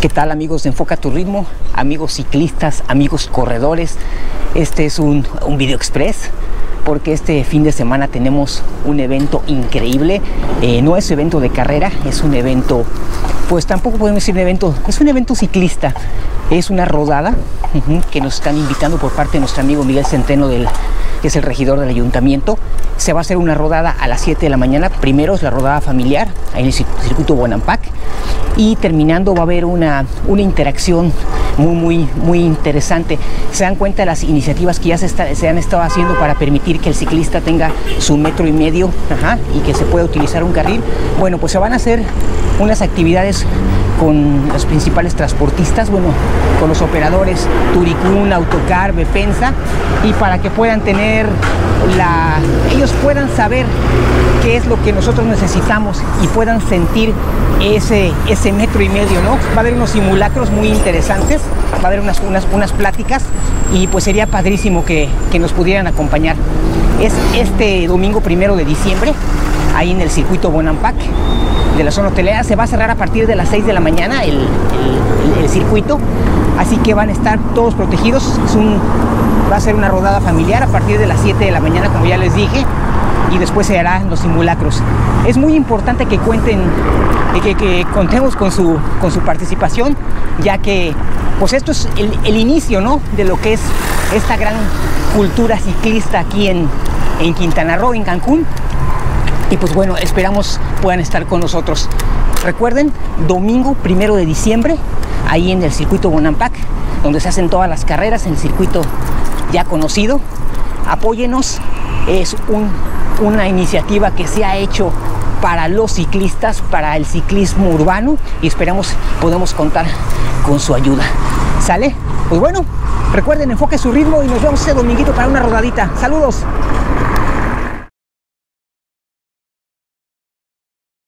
¿Qué tal amigos de Enfoca tu ritmo? Amigos ciclistas, amigos corredores. Este es un, un video express porque este fin de semana tenemos un evento increíble. Eh, no es evento de carrera, es un evento, pues tampoco podemos decir un evento, es un evento ciclista. Es una rodada que nos están invitando por parte de nuestro amigo Miguel Centeno que es el regidor del ayuntamiento. Se va a hacer una rodada a las 7 de la mañana. Primero es la rodada familiar, ahí en el circuito Bonampac. Y terminando va a haber una, una interacción muy, muy, muy interesante. Se dan cuenta de las iniciativas que ya se, han estado haciendo para permitir que el ciclista tenga su metro y medio y que se pueda utilizar un carril. Bueno, pues se van a hacer unas actividades con los principales transportistas, bueno, con los operadores Turicún, Autocar, Defensa, y para que puedan tener la, ellos puedan saber qué es lo que nosotros necesitamos y puedan sentir ese, ese metro y medio, ¿no? Va a haber unos simulacros muy interesantes, va a haber unas, unas, unas pláticas y pues sería padrísimo que, que nos pudieran acompañar. Es este domingo primero de diciembre, ahí en el circuito Bonampac de la zona hotelera. Se va a cerrar a partir de las 6 de la mañana el, el- circuito, así que van a estar todos protegidos. Es un, va a ser una rodada familiar a partir de las 7 de la mañana, como ya les dije, y después se harán los simulacros. Es muy importante que cuenten, que, que contemos con su, con su participación, ya que pues esto es el, el inicio ¿no? de lo que es esta gran cultura ciclista aquí en, en Quintana Roo, en Cancún. Y pues bueno, esperamos puedan estar con nosotros. Recuerden, domingo primero de diciembre, ahí en el circuito Bonampac, donde se hacen todas las carreras, en el circuito ya conocido. Apóyenos, es un- una iniciativa que se ha hecho para los ciclistas, para el ciclismo urbano y esperamos podemos contar con su ayuda. ¿Sale? Pues bueno, recuerden, enfoque su ritmo y nos vemos este dominguito para una rodadita. Saludos.